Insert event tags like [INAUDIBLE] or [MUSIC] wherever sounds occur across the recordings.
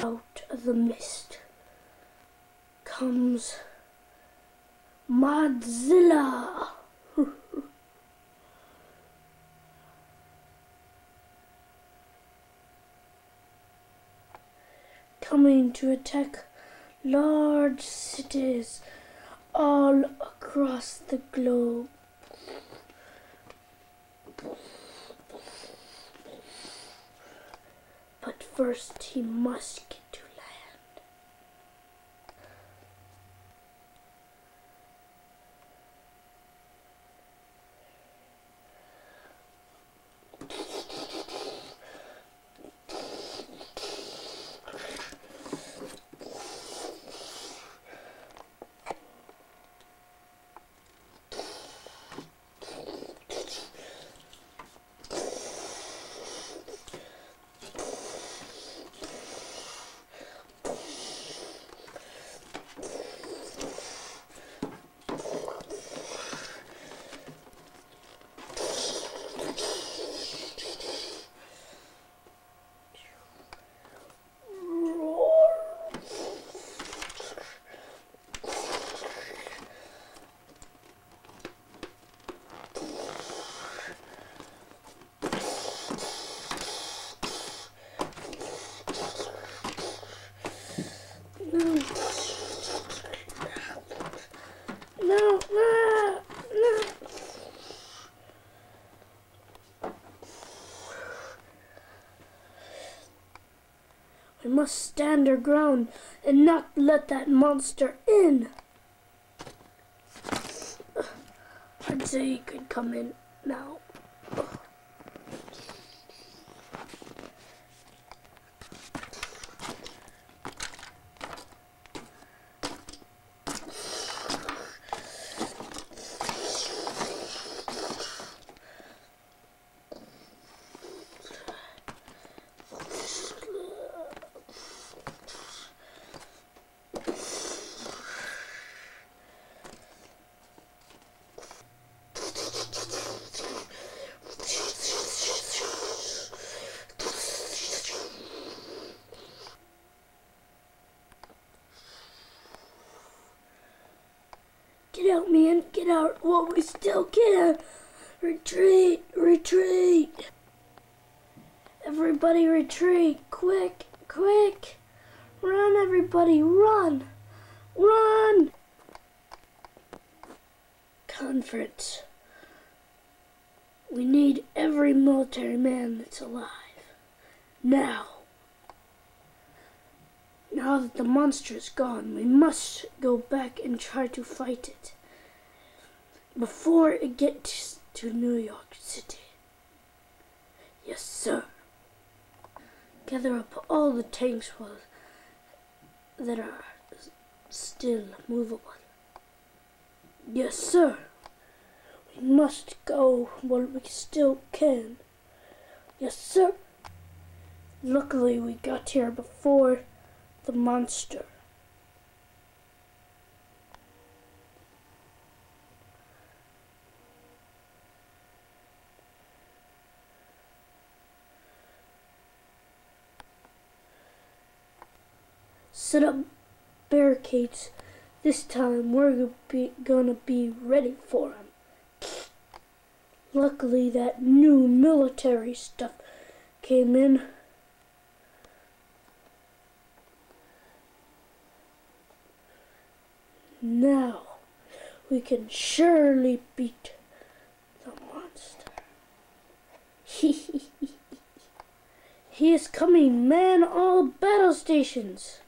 Out of the mist comes Modzilla. [LAUGHS] Coming to attack large cities all across the globe. First he must get to land. No. No, no, no. We must stand our ground and not let that monster in. I'd say he could come in now. Get out, man. Get out while we still can. Retreat, retreat. Everybody retreat. Quick, quick. Run, everybody, run. Run. Conference. We need every military man that's alive. Now. Now that the monster is gone, we must go back and try to fight it. Before it gets to New York City. Yes, sir. Gather up all the tanks that are still movable. Yes, sir. We must go while we still can. Yes, sir. Luckily, we got here before the monster. Set up barricades. This time we're be, gonna be ready for him. Luckily, that new military stuff came in. Now we can surely beat the monster. [LAUGHS] he is coming, man! All battle stations.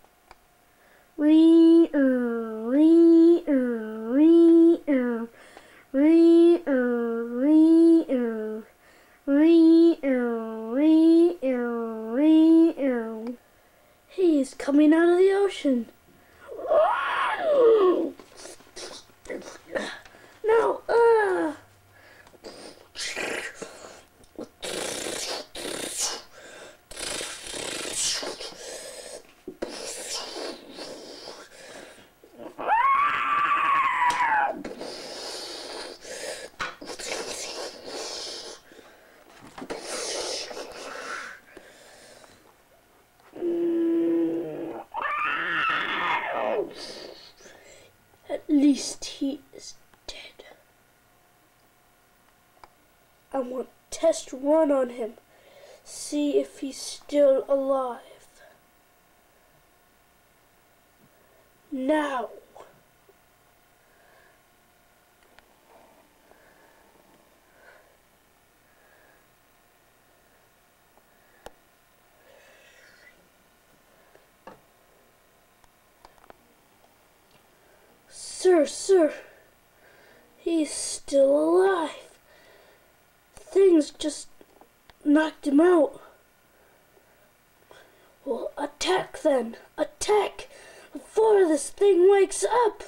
Re er re er re er re re re re re er. He is coming out of the ocean. Least he is dead. I want test run on him. See if he's still alive. Now. Sir, sir, he's still alive. Things just knocked him out. Well, attack then. Attack before this thing wakes up.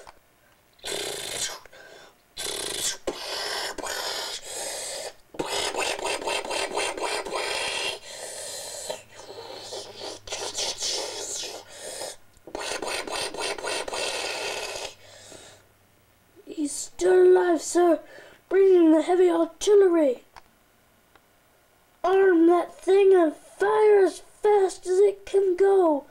Sir. Bring in the heavy artillery. Arm that thing and fire as fast as it can go.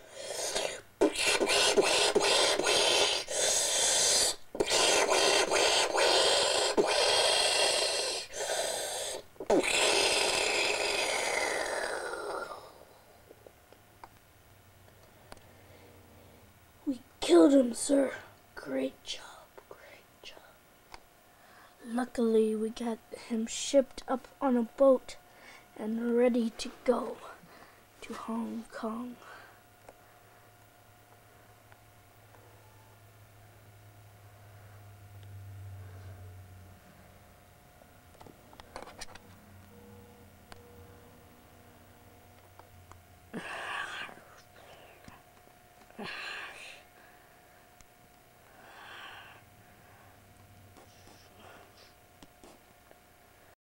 We killed him, sir. Great job. Luckily, we got him shipped up on a boat and ready to go to Hong Kong.